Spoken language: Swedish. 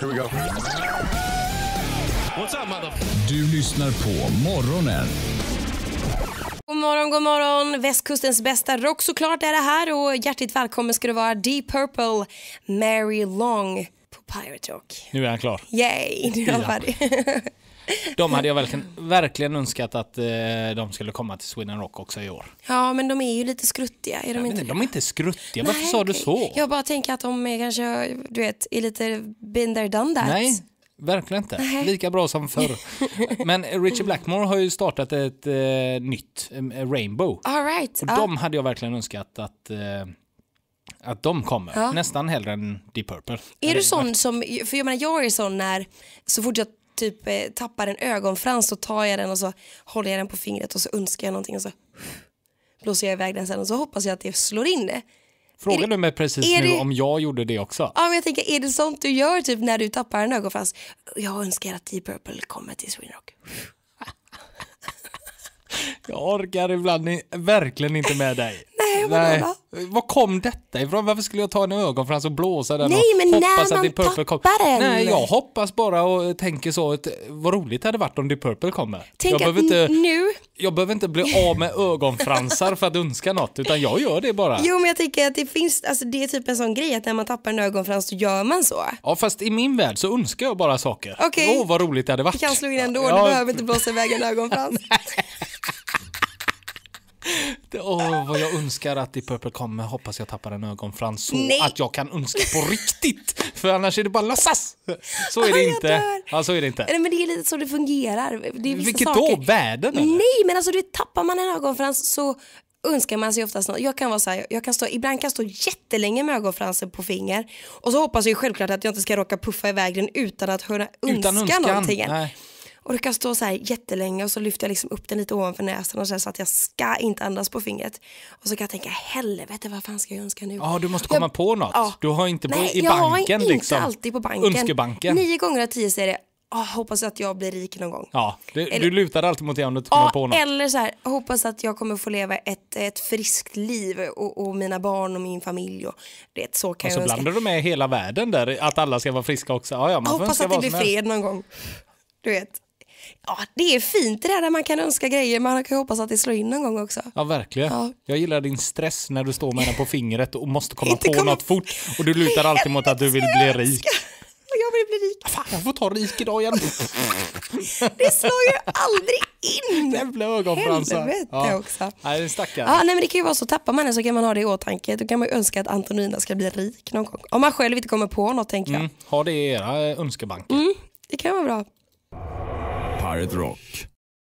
Here we go. What's up mother... Du lyssnar på Morgonen. God morgon, god morgon. Västkustens bästa rock såklart är det här och hjärtligt välkommen ska du vara Deep Purple, Mary Long på Pirate Rock. Nu är han klar. Yay, nu är han färdig. De hade jag verkligen, verkligen önskat att eh, de skulle komma till Sweden Rock också i år. Ja, men de är ju lite skruttiga, är de inte de är inte skruttiga, varför Nej, sa du så? Jag bara tänker att de är kanske, du vet, är lite been there, done that. Nej, verkligen inte. Nej. Lika bra som förr. Men Richard Blackmore har ju startat ett eh, nytt, eh, Rainbow. All right. Och ja. de hade jag verkligen önskat att, eh, att de kommer. Ja. Nästan hellre än Deep Purple. Är du sån som, för jag menar jag är sån när så fort jag typ eh, tappar en ögonfrans så tar jag den och så håller jag den på fingret och så önskar jag någonting och så blåser jag iväg den sen och så hoppas jag att det slår in det. Frågar du mig precis nu det- om jag gjorde det också? Ja men jag tänker, är det sånt du gör typ när du tappar en ögonfrans? Jag önskar att Deep Purple kommer till Sweden Rock. Jag orkar ibland verkligen inte med dig. Nej, vadå Var kom detta ifrån? Varför skulle jag ta en ögonfrans och blåsa den Nej, och men när hoppas att man Deep Purple kom? tappar den. Nej, jag hoppas bara och tänker så att vad roligt det hade varit om Deep Purple kommer. Tänk jag, behöver inte, nu, jag behöver inte bli av med ögonfransar för att önska något, utan jag gör det bara. jo men jag tänker att det finns, alltså det är typ en sån grej att när man tappar en ögonfrans så gör man så. Ja, fast i min värld så önskar jag bara saker. Okej. Åh, vad roligt det hade varit. Du kan slå in ändå, Ja, du behöver inte blåsa iväg en ögonfrans. Åh, vad jag önskar att Deep Purple kommer. Hoppas jag tappar en ögonfrans så Nej. att jag kan önska på riktigt. För annars är det bara låtsas. Så är det inte. Ja, så är det inte. Nej, men det är lite så det fungerar. Det är Vilket saker. då? Världen eller? Nej, men alltså det tappar man en ögonfrans så önskar man sig oftast något. Jag kan vara så här, jag kan stå, ibland kan jag stå jättelänge med ögonfransen på finger och så hoppas jag självklart att jag inte ska råka puffa iväg den utan att kunna önska Utan önskan. någonting. Nej. Och det kan stå så här jättelänge och så lyfter jag liksom upp den lite ovanför näsan och så, här så att jag ska inte andas på fingret. Och så kan jag tänka, helvete vad fan ska jag önska nu? Ja, du måste komma Jag- på något. Ja. Du har inte på, Nej, i jag har banken inte liksom. alltid på banken. Önskebanken. Nio gånger av tio är det, oh, hoppas att jag blir rik någon gång. Ja, du, Eller- du lutar alltid mot det om du inte kommer Ja, på något. eller så här, hoppas att jag kommer få leva ett, ett friskt liv och, och mina barn och min familj. Och, det, så kan Och så jag önska. blandar du med hela världen där, att alla ska vara friska också. Ja, ja, man hoppas att det blir fred någon gång. Du vet. Ja, det är fint det där där man kan önska grejer. Man kan hoppas att det slår in någon gång också. Ja, verkligen. Ja. Jag gillar din stress när du står med den på fingret och måste komma Inte på komma- något fort. Och du lutar alltid mot att du vill bli rik. Och jag vill bli rik. Fan, jag får ta rik idag igen. Det slår ju aldrig in. Jävla ögonfransar. Helvete också. Nej, stackare. Ja, nej, men det kan ju vara så, tappar man den så kan man ha det i åtanke. Då kan man ju önska att Antonina ska bli rik någon gång. Om man själv inte kommer på något tänker jag. Mm, ha det i era önskebanker. Mm, det kan vara bra. Pirate Rock.